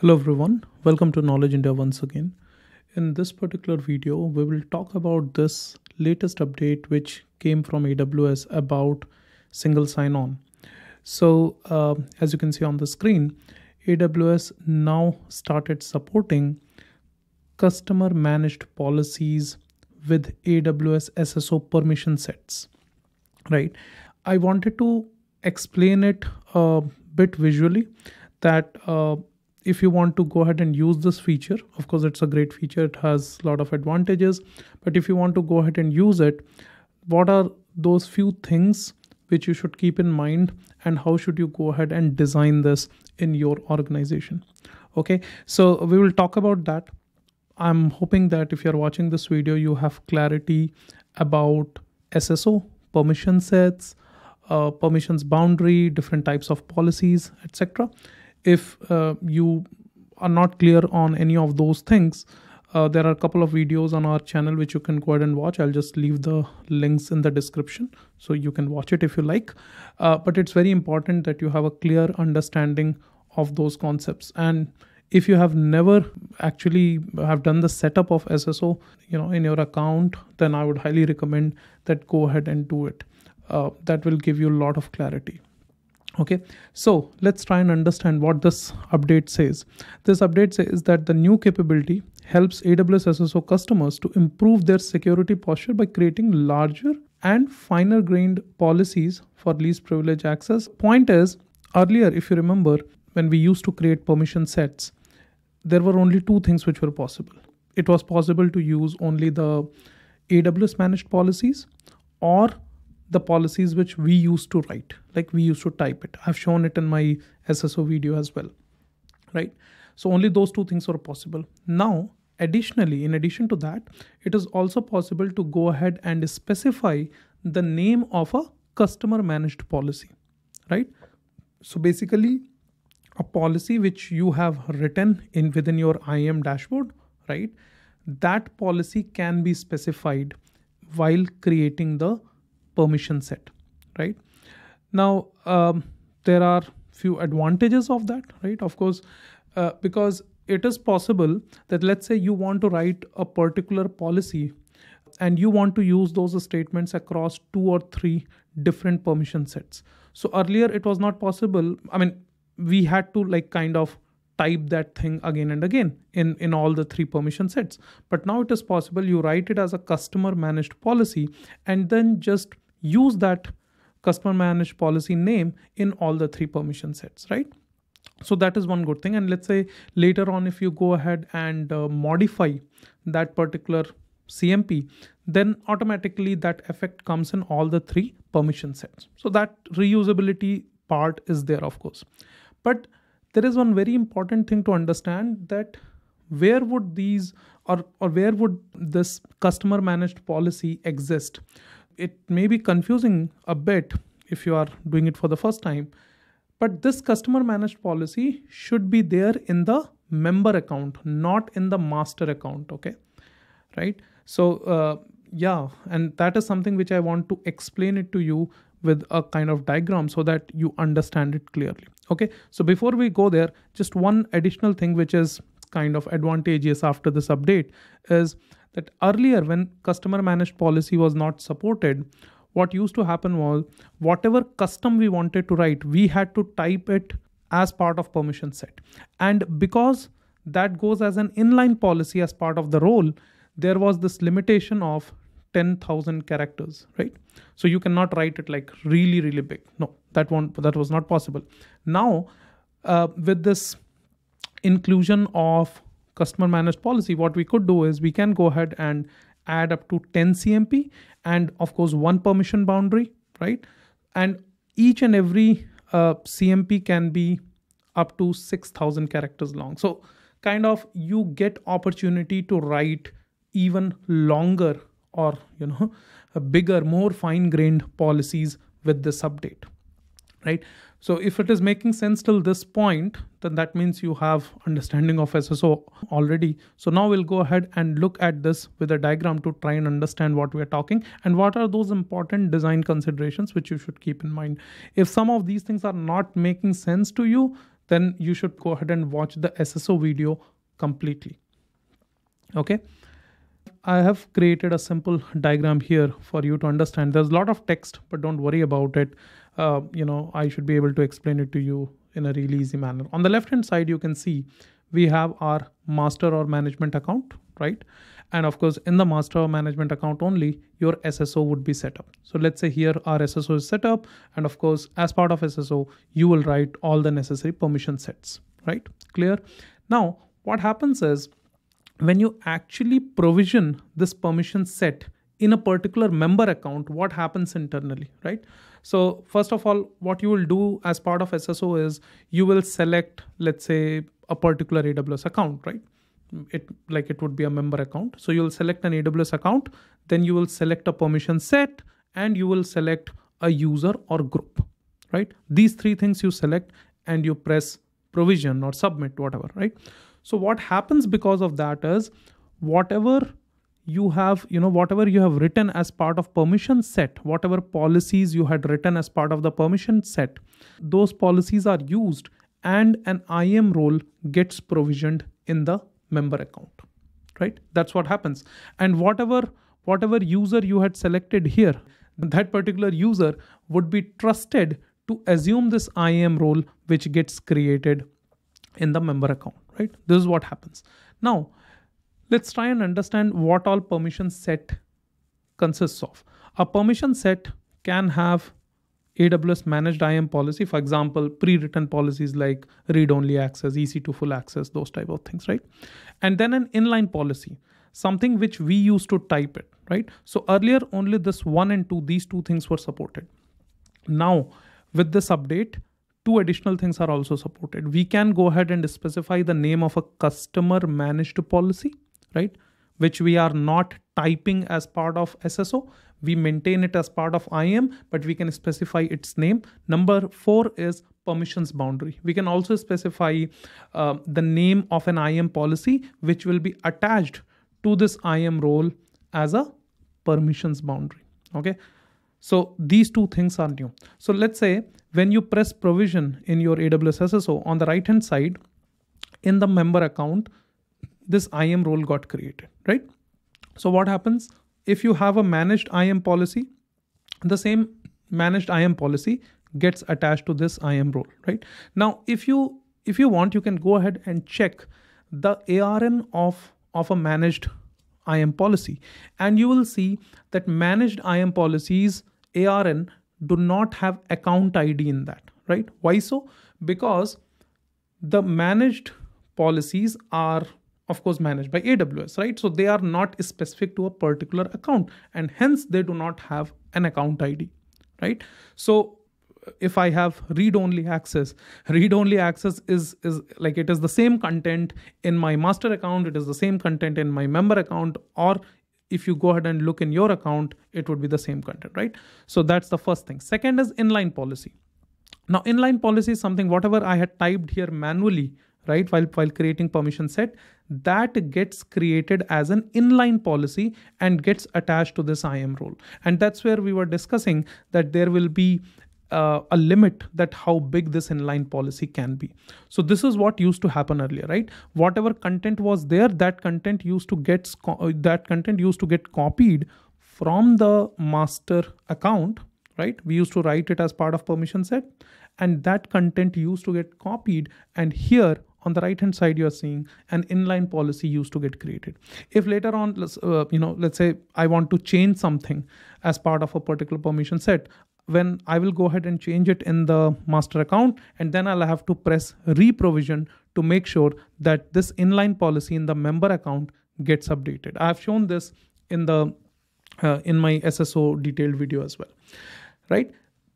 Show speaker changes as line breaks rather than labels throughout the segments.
Hello everyone, welcome to Knowledge India once again. In this particular video, we will talk about this latest update which came from AWS about single sign-on. So uh, as you can see on the screen, AWS now started supporting customer managed policies with AWS SSO permission sets, right? I wanted to explain it a bit visually that uh, if you want to go ahead and use this feature of course it's a great feature. It has a lot of advantages. But if you want to go ahead and use it what are those few things which you should keep in mind and how should you go ahead and design this in your organization? Okay so we will talk about that. I'm hoping that if you're watching this video you have clarity about sso permission sets uh, permissions boundary different types of policies etc if uh, you are not clear on any of those things uh, there are a couple of videos on our channel which you can go ahead and watch. I'll just leave the links in the description so you can watch it if you like. Uh, but it's very important that you have a clear understanding of those concepts. And if you have never actually have done the setup of sso you know in your account then i would highly recommend that go ahead and do it. Uh, that will give you a lot of clarity okay so let's try and understand what this update says. This update says that the new capability helps aws sso customers to improve their security posture by creating larger and finer grained policies for least privilege access. Point is earlier if you remember when we used to create permission sets there were only two things which were possible. It was possible to use only the aws managed policies or the policies which we used to write like we used to type it. I've shown it in my sso video as well right? So only those two things are possible. Now additionally in addition to that it is also possible to go ahead and specify the name of a customer managed policy right? So basically a policy which you have written in within your IAM dashboard right? That policy can be specified while creating the permission set right? Now um, there are few advantages of that right? Of course uh, because it is possible that let's say you want to write a particular policy and you want to use those statements across two or three different permission sets. So earlier it was not possible. I mean we had to like kind of type that thing again and again in in all the three permission sets. But now it is possible. You write it as a customer managed policy and then just use that customer managed policy name in all the three permission sets right? So that is one good thing. And let's say later on if you go ahead and uh, modify that particular cmp then automatically that effect comes in all the three permission sets. So that reusability part is there of course. But there is one very important thing to understand that where would these or, or where would this customer managed policy exist it may be confusing a bit if you are doing it for the first time but this customer managed policy should be there in the member account not in the master account okay? Right? So uh, yeah and that is something which i want to explain it to you with a kind of diagram so that you understand it clearly okay? So before we go there just one additional thing which is kind of advantageous after this update is that earlier when customer managed policy was not supported what used to happen was whatever custom we wanted to write we had to type it as part of permission set. And because that goes as an inline policy as part of the role there was this limitation of 10000 characters right? So you cannot write it like really really big. No that one that was not possible. Now uh, with this inclusion of customer managed policy what we could do is we can go ahead and add up to 10 cmp and of course one permission boundary right? And each and every uh, cmp can be up to 6000 characters long. So kind of you get opportunity to write even longer or you know bigger more fine grained policies with this update right so if it is making sense till this point then that means you have understanding of sso already so now we'll go ahead and look at this with a diagram to try and understand what we are talking and what are those important design considerations which you should keep in mind if some of these things are not making sense to you then you should go ahead and watch the sso video completely okay I have created a simple diagram here for you to understand. There's a lot of text, but don't worry about it. Uh, you know, I should be able to explain it to you in a really easy manner. On the left hand side, you can see we have our master or management account, right? And of course, in the master or management account only, your SSO would be set up. So let's say here our SSO is set up. And of course, as part of SSO, you will write all the necessary permission sets, right? Clear? Now, what happens is when you actually provision this permission set in a particular member account, what happens internally, right? So first of all, what you will do as part of SSO is you will select, let's say, a particular AWS account, right? It like it would be a member account. So you'll select an AWS account, then you will select a permission set, and you will select a user or group, right? These three things you select and you press provision or submit, whatever, right? So what happens because of that is whatever you have, you know, whatever you have written as part of permission set, whatever policies you had written as part of the permission set, those policies are used and an IAM role gets provisioned in the member account, right? That's what happens. And whatever whatever user you had selected here, that particular user would be trusted to assume this IAM role which gets created in the member account right? This is what happens. Now, let's try and understand what all permission set consists of. A permission set can have AWS managed IAM policy, for example, pre-written policies like read-only access, EC2 full access, those type of things, right? And then an inline policy, something which we used to type it, right? So earlier only this one and two, these two things were supported. Now with this update, two additional things are also supported. We can go ahead and specify the name of a customer managed policy, right? Which we are not typing as part of SSO. We maintain it as part of IAM, but we can specify its name. Number four is permissions boundary. We can also specify uh, the name of an IAM policy, which will be attached to this IAM role as a permissions boundary. Okay. So these two things are new. So let's say when you press provision in your AWS SSO on the right hand side in the member account, this IAM role got created, right? So what happens if you have a managed IAM policy, the same managed IAM policy gets attached to this IAM role, right? Now, if you if you want, you can go ahead and check the ARN of of a managed IAM policy, and you will see that managed IAM policies ARN do not have account ID in that, right? Why so? Because the managed policies are of course managed by AWS, right? So they are not specific to a particular account and hence they do not have an account ID, right? So if I have read-only access, read-only access is is like it is the same content in my master account, it is the same content in my member account, or if you go ahead and look in your account, it would be the same content, right? So that's the first thing. Second is inline policy. Now, inline policy is something, whatever I had typed here manually, right, while, while creating permission set, that gets created as an inline policy and gets attached to this IAM role. And that's where we were discussing that there will be uh, a limit that how big this inline policy can be. So this is what used to happen earlier, right? Whatever content was there, that content used to get uh, that content used to get copied from the master account, right? We used to write it as part of permission set, and that content used to get copied. And here on the right hand side you are seeing an inline policy used to get created if later on uh, you know let's say i want to change something as part of a particular permission set when I will go ahead and change it in the master account and then I'll have to press reprovision to make sure that this inline policy in the member account gets updated. I have shown this in the uh, in my SSO detailed video as well, right?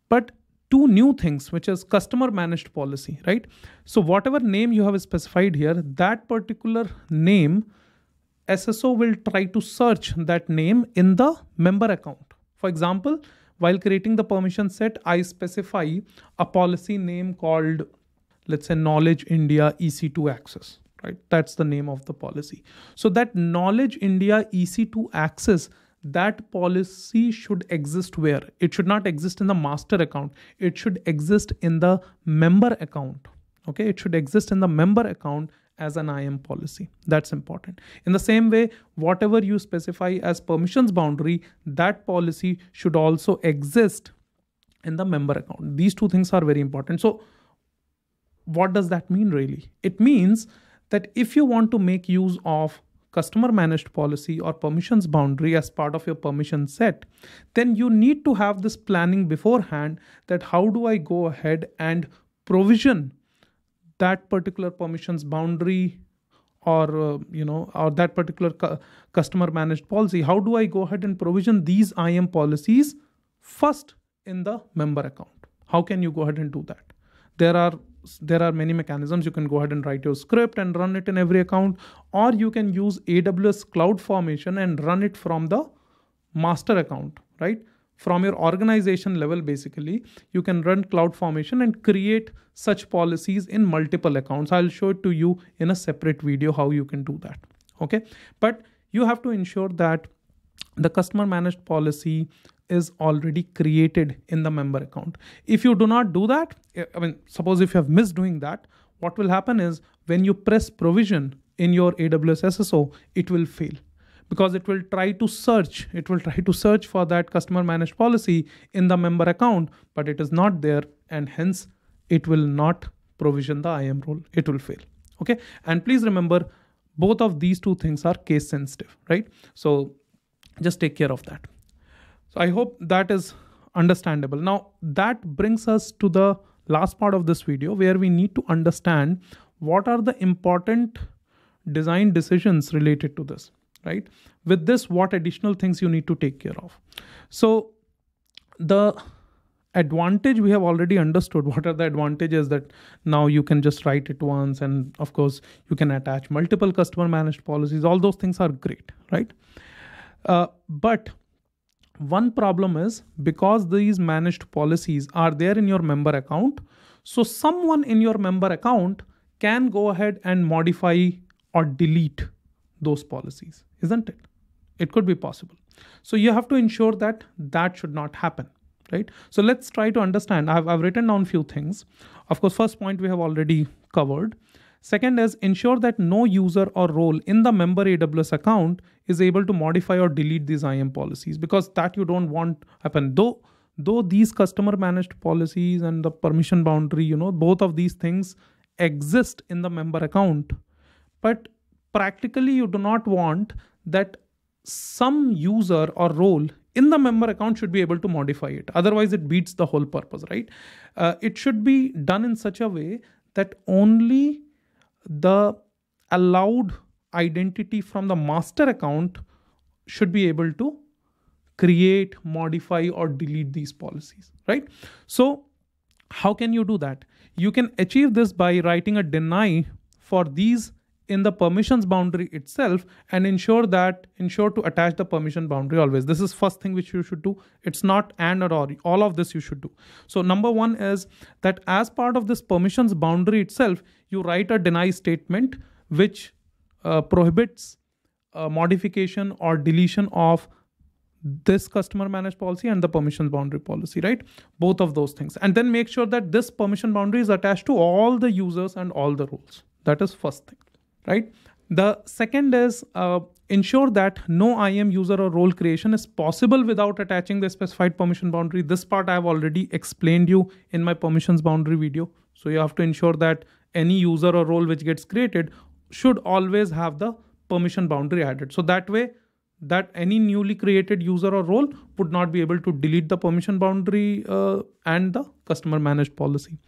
But two new things, which is customer managed policy, right? So whatever name you have specified here, that particular name, SSO will try to search that name in the member account. For example, while creating the permission set, I specify a policy name called, let's say, Knowledge India EC2 Access, right? That's the name of the policy. So that Knowledge India EC2 Access, that policy should exist where? It should not exist in the master account. It should exist in the member account, okay it should exist in the member account as an IAM policy. That's important. In the same way, whatever you specify as permissions boundary, that policy should also exist in the member account. These two things are very important. So, what does that mean really? It means that if you want to make use of customer managed policy or permissions boundary as part of your permission set, then you need to have this planning beforehand that how do I go ahead and provision that particular permissions boundary or uh, you know or that particular cu- customer managed policy? How do i go ahead and provision these IAM policies first in the member account? How can you go ahead and do that? There are there are many mechanisms. You can go ahead and write your script and run it in every account or you can use aws CloudFormation and run it from the master account right? From your organization level basically you can run CloudFormation and create such policies in multiple accounts. I'll show it to you in a separate video how you can do that okay? But you have to ensure that the customer managed policy is already created in the member account. If you do not do that i mean suppose if you have missed doing that what will happen is when you press provision in your aws sso it will fail because it will try to search it will try to search for that customer managed policy in the member account but it is not there and hence it will not provision the IAM role it will fail. Okay? And please remember both of these two things are case sensitive right? So just take care of that so i hope that is understandable. Now that brings us to the last part of this video where we need to understand what are the important design decisions related to this right? With this what additional things you need to take care of? So the advantage we have already understood what are the advantages that now you can just write it once and of course you can attach multiple customer managed policies. All those things are great right? Uh, but one problem is because these managed policies are there in your member account so someone in your member account can go ahead and modify or delete those policies isn't it? It could be possible. So you have to ensure that that should not happen right? So let's try to understand. I've, I've written down few things. Of course first point we have already covered second is ensure that no user or role in the member aws account is able to modify or delete these IAM policies because that you don't want happen. Though though these customer managed policies and the permission boundary you know both of these things exist in the member account but practically you do not want that some user or role in the member account should be able to modify it. Otherwise it beats the whole purpose right? Uh, it should be done in such a way that only the allowed identity from the master account should be able to create modify or delete these policies right? So how can you do that? You can achieve this by writing a deny for these in the permissions boundary itself and ensure that ensure to attach the permission boundary always. This is first thing which you should do. It's not and or or. All of this you should do. So number one is that as part of this permissions boundary itself you write a deny statement which uh, prohibits modification or deletion of this customer managed policy and the permissions boundary policy right? Both of those things. And then make sure that this permission boundary is attached to all the users and all the roles that is first thing right? The second is uh, ensure that no IAM user or role creation is possible without attaching the specified permission boundary. This part I have already explained you in my permissions boundary video. So you have to ensure that any user or role which gets created should always have the permission boundary added. So that way that any newly created user or role would not be able to delete the permission boundary uh, and the customer managed policy.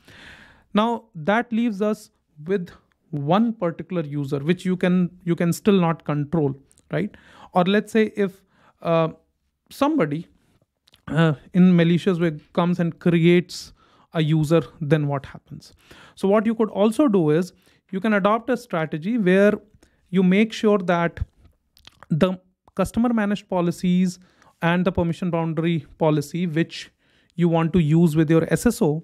Now that leaves us with one particular user which you can you can still not control right? Or let's say if uh, somebody uh, in malicious way comes and creates a user then what happens? So what you could also do is you can adopt a strategy where you make sure that the customer managed policies and the permission boundary policy which you want to use with your sso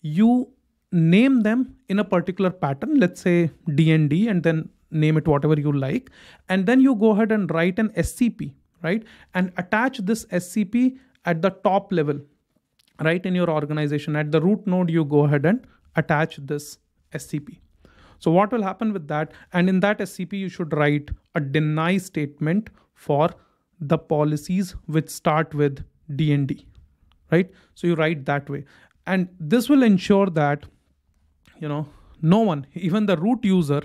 you name them in a particular pattern, let's say DND, and then name it whatever you like. And then you go ahead and write an SCP, right? And attach this SCP at the top level, right? In your organization. At the root node, you go ahead and attach this SCP. So what will happen with that? And in that SCP, you should write a deny statement for the policies which start with DND, right? So you write that way. And this will ensure that, you know, no one, even the root user,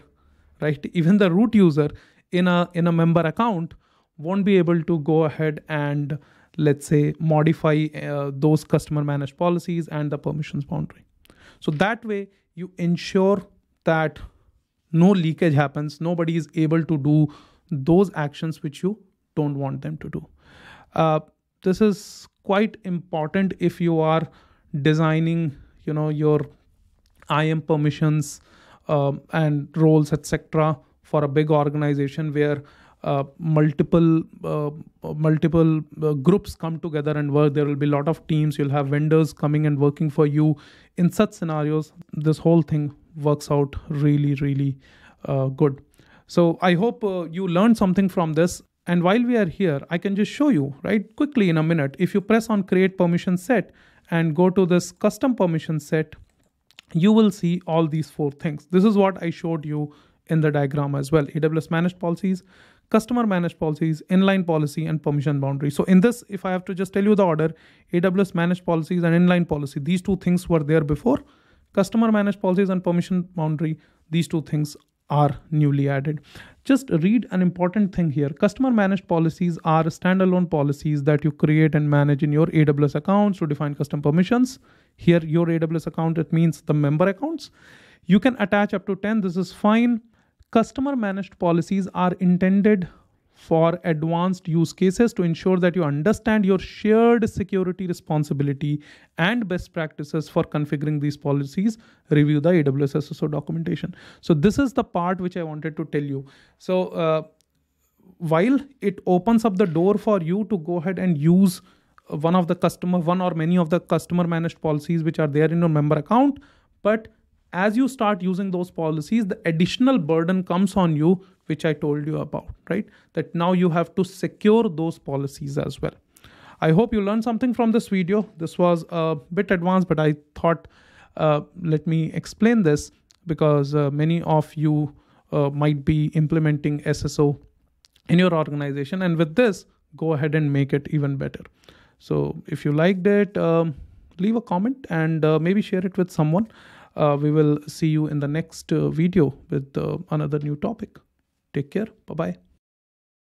right? Even the root user in a in a member account won't be able to go ahead and let's say modify uh, those customer managed policies and the permissions boundary so that way you ensure that no leakage happens nobody is able to do those actions which you don't want them to do uh, this is quite important if you are designing you know your IAM permissions um, and roles etc for a big organization where uh, multiple uh, multiple uh, groups come together and work. There will be a lot of teams. You'll have vendors coming and working for you. In such scenarios this whole thing works out really really uh, good. So i hope uh, you learned something from this. And while we are here i can just show you right quickly in a minute. If you press on create permission set and go to this custom permission set you will see all these four things this is what i showed you in the diagram as well aws managed policies customer managed policies, inline policy, and permission boundary. So in this, if I have to just tell you the order, AWS managed policies and inline policy, these two things were there before. Customer managed policies and permission boundary, these two things are newly added. Just read an important thing here. Customer managed policies are standalone policies that you create and manage in your AWS accounts to define custom permissions. Here, your AWS account, it means the member accounts. You can attach up to 10. This is fine. Customer managed policies are intended for advanced use cases to ensure that you understand your shared security responsibility and best practices for configuring these policies. Review the aws sso documentation. So this is the part which i wanted to tell you. So uh, while it opens up the door for you to go ahead and use one of the customer one or many of the customer managed policies which are there in your member account but as you start using those policies, the additional burden comes on you, which I told you about, right? That now you have to secure those policies as well. I hope you learned something from this video. This was a bit advanced, but I thought uh, let me explain this because uh, many of you uh, might be implementing SSO in your organization. And with this, go ahead and make it even better. So if you liked it, um, leave a comment and uh, maybe share it with someone we will see you in the next uh, video with uh, another new topic. Take care. Bye bye.